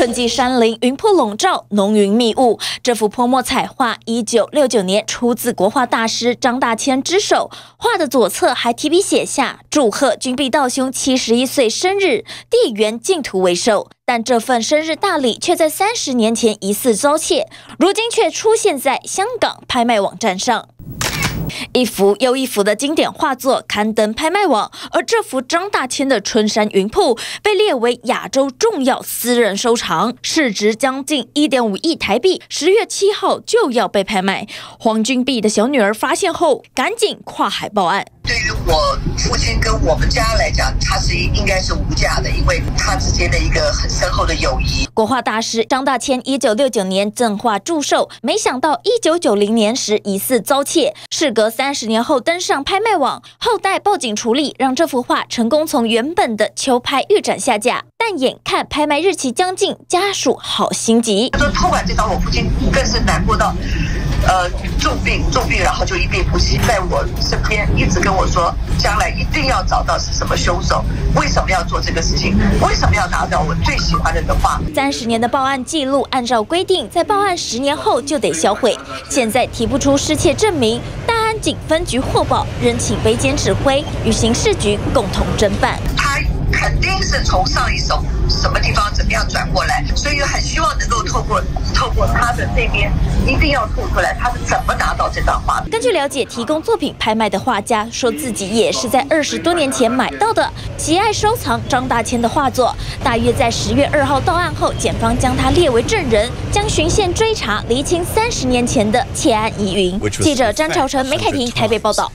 春季山林，云瀑笼罩，浓云密雾。这幅泼墨彩画，一九六九年出自国画大师张大千之手。画的左侧还提笔写下“祝贺君弼道兄七十一岁生日，地缘净土为寿”。但这份生日大礼却在三十年前疑似遭窃，如今却出现在香港拍卖网站上。一幅又一幅的经典画作刊登拍卖网，而这幅张大千的《春山云瀑》被列为亚洲重要私人收藏，市值将近一点五亿台币。十月七号就要被拍卖，黄君璧的小女儿发现后，赶紧跨海报案。对于我父亲跟我们家来讲，他是应该是无价的，因为他之间的一个很深厚的友谊。国画大师张大千一九六九年赠画祝寿，没想到一九九零年时疑似遭窃，事隔三十年后登上拍卖网，后代报警处理，让这幅画成功从原本的秋拍预展下架。但眼看拍卖日期将近，家属好心急。说偷完这张，我父亲更是难过到。呃，重病重病，然后就一病不起，在我身边一直跟我说，将来一定要找到是什么凶手，为什么要做这个事情，为什么要拿到我最喜欢的画？三十年的报案记录，按照规定，在报案十年后就得销毁，现在提不出失窃证明，大安警分局获报，仍请北检指挥与刑事局共同侦办。他肯定是从上一手什么地方怎么样转过来，所以很希望能够透过透过他的这边，一定要吐出来他是怎么拿到这张画的。根据了解，提供作品拍卖的画家说自己也是在二十多年前买到的，喜爱收藏张大千的画作。大约在十月二号到案后，检方将他列为证人，将循线追查，厘清三十年前的窃案疑云。记者张朝成、梅凯婷台北报道。